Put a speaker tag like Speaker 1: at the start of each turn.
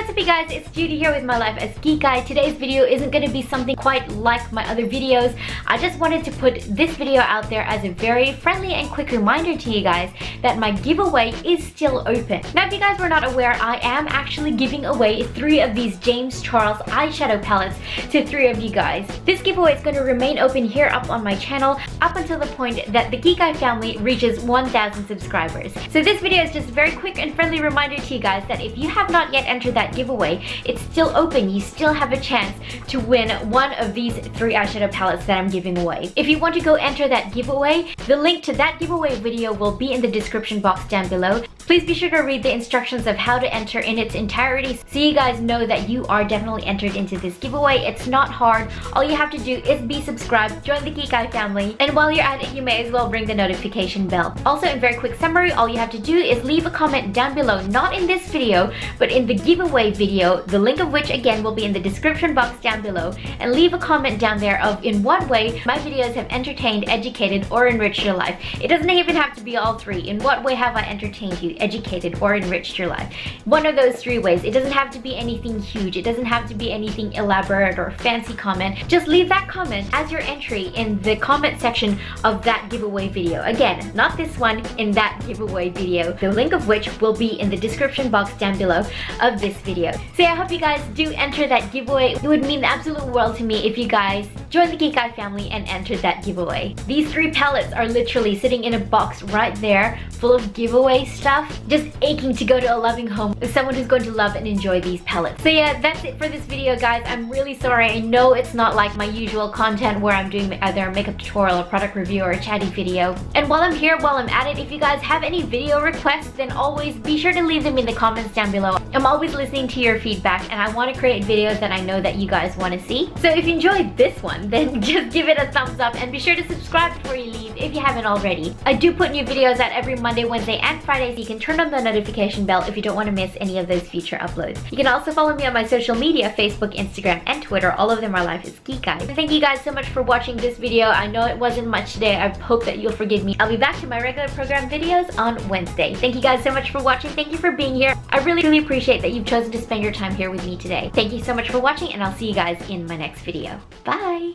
Speaker 1: what's up you guys, it's Judie here with my life as Kikay. Today's video isn't going to be something quite like my other videos. I just wanted to put this video out there as a very friendly and quick reminder to you guys that my giveaway is still open. Now if you guys were not aware, I am actually giving away three of these James Charles eyeshadow palettes to three of you guys. This giveaway is going to remain open here up on my channel up until the point that the Kikay family reaches 1,000 subscribers. So this video is just a very quick and friendly reminder to you guys that if you have not yet entered that giveaway, it's still open. You still have a chance to win one of these three eyeshadow palettes that I'm giving away. If you want to go enter that giveaway, the link to that giveaway video will be in the description box down below. Please be sure to read the instructions of how to enter in its entirety so you guys know that you are definitely entered into this giveaway. It's not hard. All you have to do is be subscribed, join the Kikay family, and while you're at it, you may as well ring the notification bell. Also, in very quick summary, all you have to do is leave a comment down below, not in this video, but in the giveaway video, the link of which again will be in the description box down below, and leave a comment down there of in what way my videos have entertained, educated, or enriched your life. It doesn't even have to be all three. In what way have I entertained you, educated, or enriched your life? One of those three ways. It doesn't have to be anything huge. It doesn't have to be anything elaborate or fancy comment. Just leave that comment as your entry in the comment section of that giveaway video. Again, not this one, in that giveaway video, the link of which will be in the description box down below of this video. So yeah, I hope you guys do enter that giveaway. It would mean the absolute world to me if you guys join the Kikay family and enter that giveaway. These three palettes are literally sitting in a box right there full of giveaway stuff. Just aching to go to a loving home with someone who's going to love and enjoy these palettes. So yeah, that's it for this video guys. I'm really sorry. I know it's not like my usual content where I'm doing either a makeup tutorial, a product review, or a chatty video. And while I'm here, while I'm at it, if you guys have any video requests, then always be sure to leave them in the comments down below. I'm always listening to your feedback and I want to create videos that I know that you guys want to see. So if you enjoyed this one, then just give it a thumbs up and be sure to subscribe before you leave if you haven't already. I do put new videos out every Monday, Wednesday, and Friday, so you can turn on the notification bell if you don't want to miss any of those future uploads. You can also follow me on my social media, Facebook, Instagram, and Twitter. All of them are Life is Kikay. Thank you guys so much for watching this video. I know it wasn't much today. I hope that you'll forgive me. I'll be back to my regular program videos on Wednesday. Thank you guys so much for watching. Thank you for being here. I really, really appreciate that you've chosen to spend your time here with me today. Thank you so much for watching, and I'll see you guys in my next video. Bye!